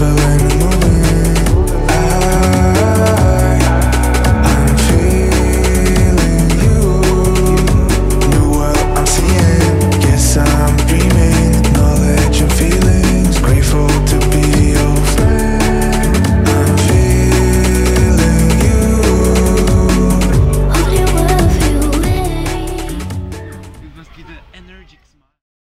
never